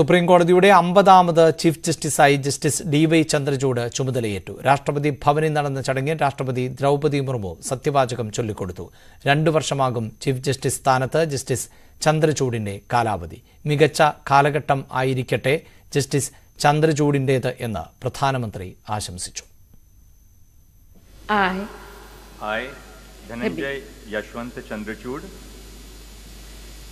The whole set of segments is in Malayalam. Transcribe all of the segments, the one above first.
സുപ്രീം കോടതിയുടെ അമ്പതാമത് ചീഫ് ജസ്റ്റിസായി ജസ്റ്റിസ് ഡി വൈ ചന്ദ്രചൂഡ് ചുമതലയേറ്റു. രാഷ്ട്രപതി ഭവനിൽ നടന്ന ചടങ്ങിൽ രാഷ്ട്രപതി ദ്രൗപദി മുർമു സത്യവാചകം ചൊല്ലിക്കൊടുത്തു. രണ്ടു വർഷമാകും ചീഫ് ജസ്റ്റിസ് സ്ഥാനത്ത് ജസ്റ്റിസ് ചന്ദ്രചൂഡിന്റെ കാലാവധി. മികച്ച കാലഘട്ടം ആയിരിക്കട്ടെ ജസ്റ്റിസ് ചന്ദ്രചൂഡിന്റേത് എന്ന് പ്രധാനമന്ത്രി ആശംസിച്ചു. Chandrachud,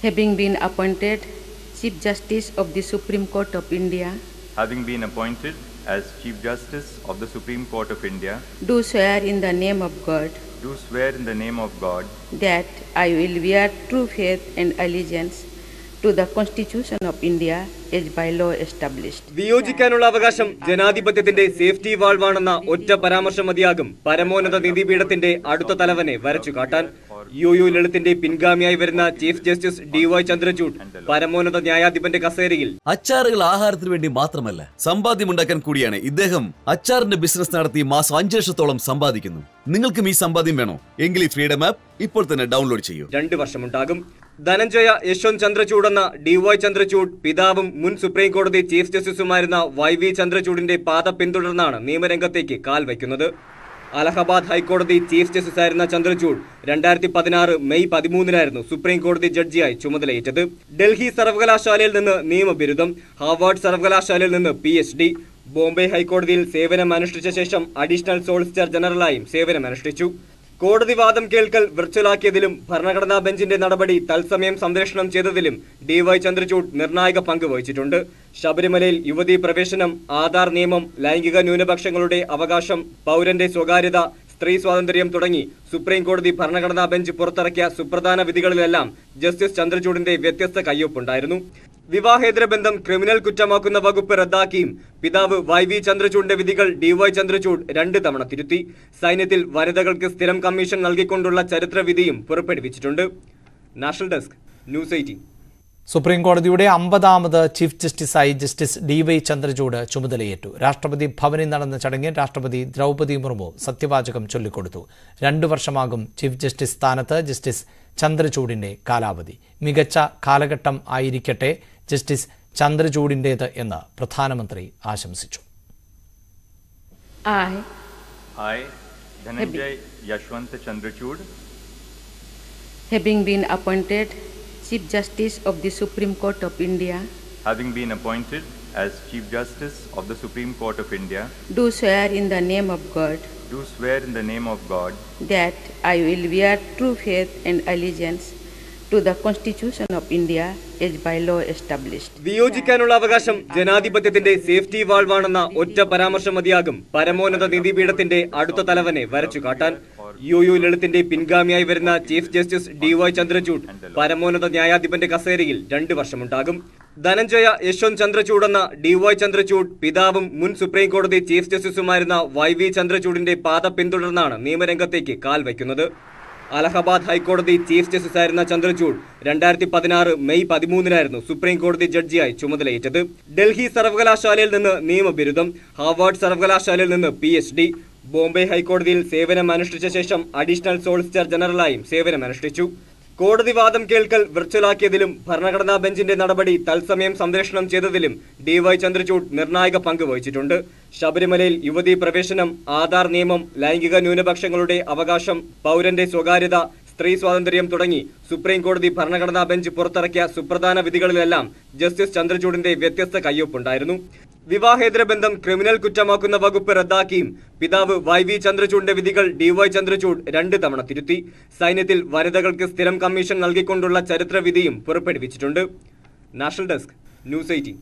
having been appointed Chief Justice of the Supreme Court of India, having been appointed as Chief Justice of the Supreme Court of India, do swear in the name of God. do swear in the name of God that I will bear true faith and allegiance to the constitution of India as by law established. വിയോജിക്കാനുള്ള അവകാശം ജനാധിപത്യത്തിന്റെ സേഫ്റ്റി വാൾവാണെന്ന ഒറ്റ പരാമർശം മതിയാകും. പരമോന്നത നീതിപീഠത്തിന്റെ അടുത്ത തലവനെ വരച്ചു കാട്ടാൻ യു യു ലളിത്തിന്റെ പിൻഗാമിയായി വരുന്ന chief justice D Y Chandrachud പരമോന്നത ന്യായാധിപന്റെ കസേരയിൽ അച്ചാറുകൾ ആഹാരത്തിന് വേണ്ടി മാത്രമല്ല സമ്പാദ്യമുണ്ടാക്കാൻ കൂടിയാണ് ഇദ്ദേഹം. അച്ചാറിന്റെ ബിസിനസ് നടത്തി മാസം അഞ്ച് ലക്ഷത്തോളം സമ്പാദിക്കുന്നു. നിങ്ങൾക്കും ഈ സമ്പാദ്യം വേണോ? എങ്കിൽ ഈ ഫ്രീഡം ആപ്പ് ഇപ്പോൾ തന്നെ ഡൗൺലോഡ് ചെയ്യൂ. രണ്ട് വർഷമുണ്ടാകും. ധനഞ്ജയ യശ്വന്ത് ഡി വൈ ചന്ദ്രചൂഡ് പിതാവും മുൻ സുപ്രീം കോടതി ചീഫ് ജസ്റ്റിസുമായിരുന്ന വൈ വി ചന്ദ്രചൂഡിന്റെ പാത പിന്തുടർന്നാണ് നിയമരംഗത്തേക്ക് കാൽ വയ്ക്കുന്നത്. അലഹബാദ് ഹൈക്കോടതി ചീഫ് ജസ്റ്റിസായിരുന്ന ചന്ദ്രചൂഡ് രണ്ടായിരത്തി പതിനാറ് മെയ് പതിമൂന്നിനായിരുന്നു സുപ്രീം കോടതി ജഡ്ജിയായി ചുമതലയേറ്റത്. ഡൽഹി സർവകലാശാലയിൽ നിന്ന് നിയമബിരുദം ഹാർവാർഡ് സർവകലാശാലയിൽ നിന്ന് പി ബോംബെ ഹൈക്കോടതിയിൽ സേവനം അനുഷ്ഠിച്ച ശേഷം അഡീഷണൽ സോളിസിറ്റർ ജനറലായും സേവനമനുഷ്ഠിച്ചു. കോടതി വാദം കേൾക്കൽ വിർച്വലാക്കിയതിലും ഭരണഘടനാ ബെഞ്ചിന്റെ നടപടി തത്സമയം സംരക്ഷണം ചെയ്തതിലും ഡിവൈ ചന്ദ്രചൂഡ് നിർണായക പങ്ക് വഹിച്ചിട്ടുണ്ട്. ശബരിമലയിൽ യുവതീ പ്രവേശനം ആധാർ നിയമം ലൈംഗിക ന്യൂനപക്ഷങ്ങളുടെ അവകാശം പൗരന്റെ സ്വകാര്യത സ്ത്രീ സ്വാതന്ത്ര്യം തുടങ്ങി സുപ്രീം കോടതി ഭരണഘടനാ ബെഞ്ച് പുറത്തിറക്കിയ സുപ്രധാന വിധികളിലെല്ലാം ജസ്റ്റിസ് ചന്ദ്രചൂഡിന്റെ വ്യത്യസ്ത കയ്യൊപ്പുണ്ടായിരുന്നു. വിവാഹേതര ബന്ധം ക്രിമിനൽ കുറ്റമാക്കുന്ന വകുപ്പ് റദ്ദാക്കിയും. പിതാവ് വൈ വി ചന്ദ്രചൂഡിന്റെ വിധികൾ ഡി വൈ ചന്ദ്രചൂഡ് രണ്ട് തവണ തിരുത്തി. സൈന്യത്തിൽ വനിതകൾക്ക് സ്ഥിരം കമ്മീഷൻ നൽകിക്കൊണ്ടുള്ള ചരിത്രവിധിയും പുറപ്പെടുവിച്ചിട്ടുണ്ട്. National desk news eighteen. Supreme കോടതിയുടെ അമ്പതാമത് ചീഫ് ജസ്റ്റിസായി ജസ്റ്റിസ് ഡി വൈ ചന്ദ്രചൂഡ് ചുമതലയേറ്റു. രാഷ്ട്രപതി ഭവനിൽ നടന്ന ചടങ്ങിൽ രാഷ്ട്രപതി ദ്രൗപദി മുർമു സത്യവാചകം ചൊല്ലിക്കൊടുത്തു. രണ്ടു വർഷമാകും ചീഫ് ജസ്റ്റിസ് സ്ഥാനത്ത് ജസ്റ്റിസ് ചന്ദ്രചൂഡിന്റെ കാലാവധി. മികച്ച കാലഘട്ടം ആയിരിക്കട്ടെ. ജസ്റ്റിസ് ചന്ദ്രചൂഡിന്റേത് എന്ന് പ്രധാനമന്ത്രി ആശംസിച്ചു I, I, Dhananjay Yashwant Chandrachud, having been appointed Chief Justice of the Supreme Court of India, having been appointed as Chief Justice of the Supreme Court of India, do swear in the name of God do swear in the name of God that I will bear true faith and allegiance to the constitution of India as by law established വിയോജിക്കാനുള്ള അവകാശം ജനാധിപത്യത്തിന്റെ സേഫ്റ്റി വാൾവാണെന്ന ഒറ്റ പരാമർശം മതിയാകും. പരമോന്നത നീതിപീഠത്തിന്റെ അടുത്ത തലവനെ വരച്ചു കാട്ടാൻ യു യു ലളിത്തിന്റെ പിൻഗാമിയായി വരുന്ന chief justice D Y Chandrachud പരമോന്നത ന്യായാധിപന്റെ കസേരയിൽ രണ്ട് വർഷമുണ്ടാകും. ധനഞ്ജയ യശ്വന്ത് ചന്ദ്രചൂഡ് എന്ന ഡി വൈ ചന്ദ്രചൂഡ് പിതാവും മുൻ സുപ്രീം കോടതി ചീഫ് ജസ്റ്റിസുമായിരുന്ന വൈ വി ചന്ദ്രചൂഡിന്റെ പാത പിന്തുടർന്നാണ് നിയമരംഗത്തേക്ക് കാൽ വയ്ക്കുന്നത്. അലഹബാദ് ഹൈക്കോടതി ചീഫ് ജസ്റ്റിസായിരുന്ന ചന്ദ്രചൂഡ് രണ്ടായിരത്തി പതിനാറ് മെയ് പതിമൂന്നിനായിരുന്നു സുപ്രീം കോടതി ജഡ്ജിയായി ചുമതലയേറ്റത്. ഡൽഹി സർവകലാശാലയിൽ നിന്ന് നിയമബിരുദം ഹാർവാർഡ് സർവകലാശാലയിൽ നിന്ന് പി ബോംബെ ഹൈക്കോടതിയിൽ സേവനം അനുഷ്ഠിച്ച ശേഷം അഡീഷണൽ സോളിസിറ്റർ ജനറലായും സേവനമനുഷ്ഠിച്ചു. കോടതി വാദം കേൾക്കൽ വിർച്വലാക്കിയതിലും ഭരണഘടനാ ബെഞ്ചിന്റെ നടപടി തത്സമയം സംരക്ഷണം ചെയ്തതിലും ഡി വൈ ചന്ദ്രചൂഡ് നിർണായക പങ്ക് വഹിച്ചിട്ടുണ്ട്. ശബരിമലയിൽ യുവതീ പ്രവേശനം ആധാർ നിയമം ലൈംഗിക ന്യൂനപക്ഷങ്ങളുടെ അവകാശം പൗരന്റെ സ്വകാര്യത സ്ത്രീ സ്വാതന്ത്ര്യം തുടങ്ങി സുപ്രീം കോടതി ഭരണഘടനാ ബെഞ്ച് പുറത്തിറക്കിയ സുപ്രധാന വിധികളിലെല്ലാം ജസ്റ്റിസ് ചന്ദ്രചൂഡിന്റെ വ്യത്യസ്ത കയ്യൊപ്പുണ്ടായിരുന്നു. വിവാഹേതര ബന്ധം ക്രിമിനൽ കുറ്റമാക്കുന്ന വകുപ്പ് റദ്ദാക്കിയും. പിതാവ് വൈ വി ചന്ദ്രചൂഡിന്റെ വിധികൾ ഡി വൈ ചന്ദ്രചൂഡ് രണ്ട് തവണ തിരുത്തി. സൈന്യത്തിൽ വനിതകൾക്ക് സ്ഥിരം കമ്മീഷൻ നൽകിക്കൊണ്ടുള്ള ചരിത്രവിധിയും പുറപ്പെടുവിച്ചിട്ടുണ്ട്. National desk news eighteen.